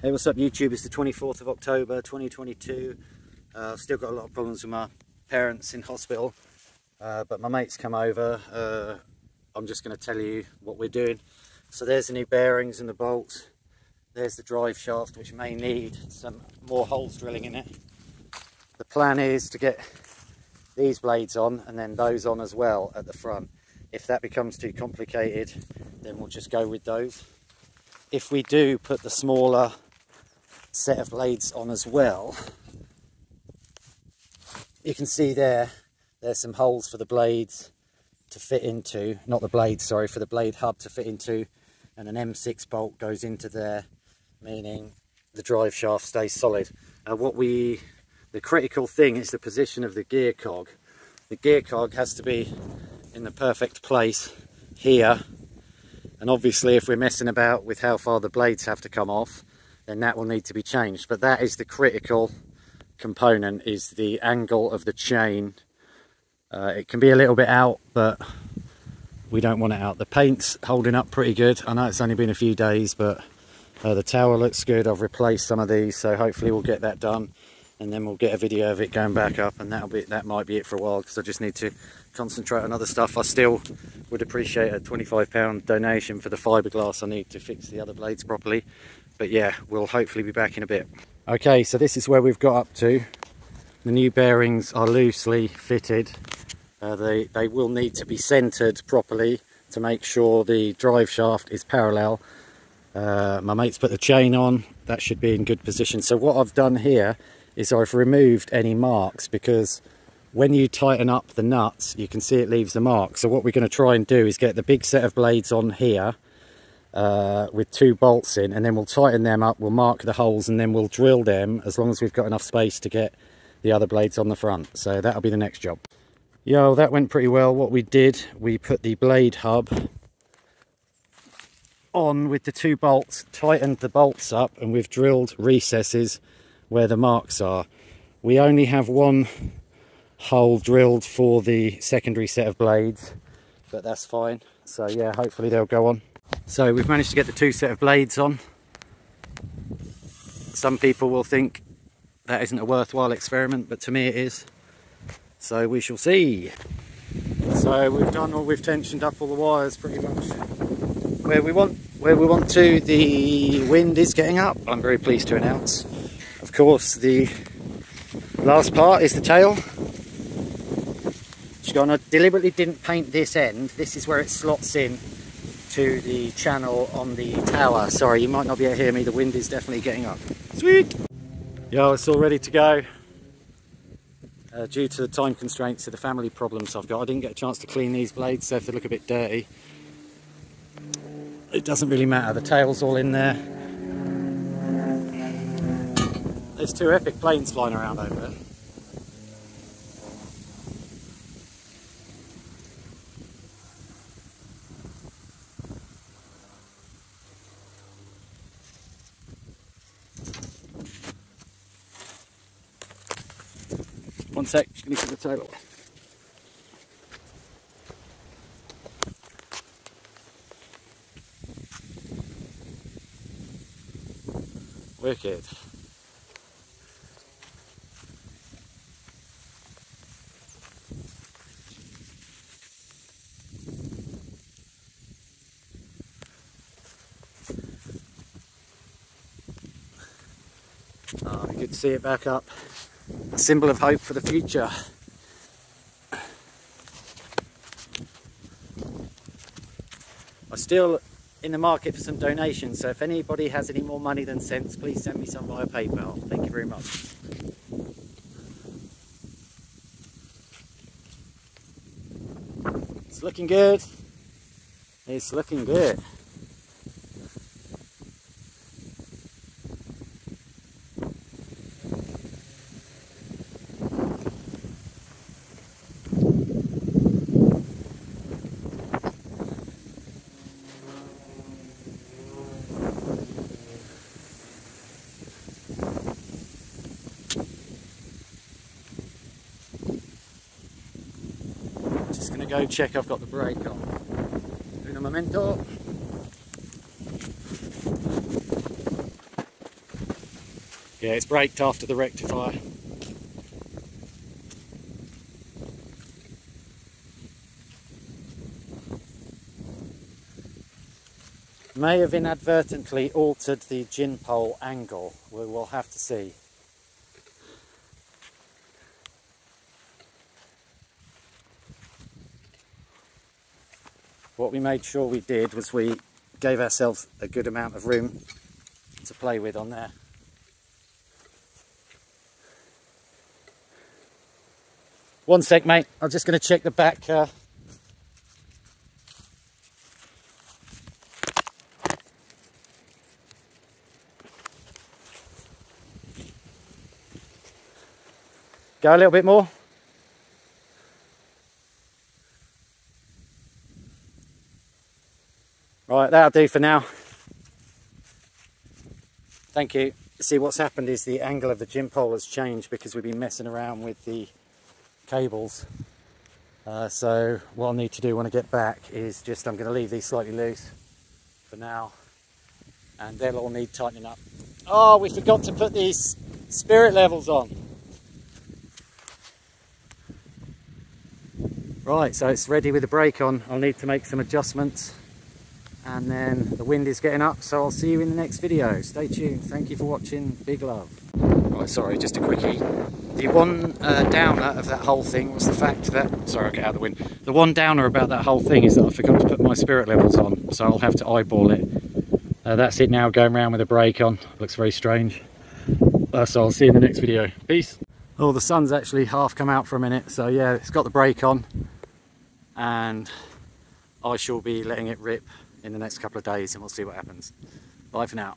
Hey, what's up YouTube? It's the 24th of October 2022. Uh, still got a lot of problems with my parents in hospital, uh, but my mate's come over. Uh, I'm just going to tell you what we're doing. So there's the new bearings and the bolts. There's the drive shaft, which may need some more holes drilling in it. The plan is to get these blades on and then those on as well at the front. If that becomes too complicated, then we'll just go with those. If we do put the smaller set of blades on as well. You can see there, there's some holes for the blades to fit into, not the blades, sorry, for the blade hub to fit into, and an M6 bolt goes into there, meaning the drive shaft stays solid. Uh, what we, the critical thing is the position of the gear cog. The gear cog has to be in the perfect place here, and obviously if we're messing about with how far the blades have to come off, then that will need to be changed. But that is the critical component, is the angle of the chain. Uh, it can be a little bit out, but we don't want it out. The paint's holding up pretty good. I know it's only been a few days, but uh, the tower looks good. I've replaced some of these, so hopefully we'll get that done. And then we'll get a video of it going back up, and that'll be that might be it for a while because I just need to concentrate on other stuff. I still would appreciate a £25 donation for the fiberglass I need to fix the other blades properly but yeah we'll hopefully be back in a bit. Okay so this is where we've got up to. The new bearings are loosely fitted. Uh, they they will need to be centered properly to make sure the drive shaft is parallel. Uh, my mate's put the chain on. That should be in good position. So what I've done here is I've removed any marks because when you tighten up the nuts you can see it leaves a mark. So what we're going to try and do is get the big set of blades on here uh, with two bolts in and then we'll tighten them up, we'll mark the holes and then we'll drill them as long as we've got enough space to get the other blades on the front. So that'll be the next job. Yo, that went pretty well. What we did, we put the blade hub on with the two bolts, tightened the bolts up and we've drilled recesses where the marks are. We only have one hole drilled for the secondary set of blades, but that's fine. So yeah, hopefully they'll go on. So we've managed to get the two set of blades on. Some people will think that isn't a worthwhile experiment, but to me it is. So we shall see. So we've done all, we've tensioned up all the wires pretty much where we want, where we want to. The wind is getting up, I'm very pleased to announce. Of course, the last part is the tail. I deliberately didn't paint this end. This is where it slots in to the channel on the tower. Sorry, you might not be able to hear me. The wind is definitely getting up. Sweet! Yo, it's all ready to go. Uh, due to the time constraints of the family problems I've got, I didn't get a chance to clean these blades, so if they look a bit dirty, it doesn't really matter. The tail's all in there. There's two epic planes flying around over there. One sec, just gonna the title. Wicked. Oh, good to see it back up a symbol of hope for the future. I'm still in the market for some donations, so if anybody has any more money than sense, please send me some via PayPal. Thank you very much. It's looking good. It's looking good. Go check I've got the brake on. Memento. Yeah, it's braked after the rectifier. May have inadvertently altered the gin pole angle. We will have to see. What we made sure we did was we gave ourselves a good amount of room to play with on there. One sec, mate. I'm just going to check the back. Uh... Go a little bit more. Right, that'll do for now. Thank you. See, what's happened is the angle of the gin pole has changed because we've been messing around with the cables. Uh, so what I need to do when I get back is just, I'm going to leave these slightly loose for now. And they'll all need tightening up. Oh, we forgot to put these spirit levels on. Right, so it's ready with the brake on. I'll need to make some adjustments and then the wind is getting up so I'll see you in the next video. Stay tuned. Thank you for watching. Big love. Right sorry just a quickie. The one uh, downer of that whole thing was the fact that sorry I'll get out of the wind. The one downer about that whole thing is that I forgot to put my spirit levels on so I'll have to eyeball it. Uh, that's it now going around with the brake on. Looks very strange. Uh, so I'll see you in the next video. Peace. Oh the sun's actually half come out for a minute so yeah it's got the brake on and I shall be letting it rip in the next couple of days and we'll see what happens. Bye for now.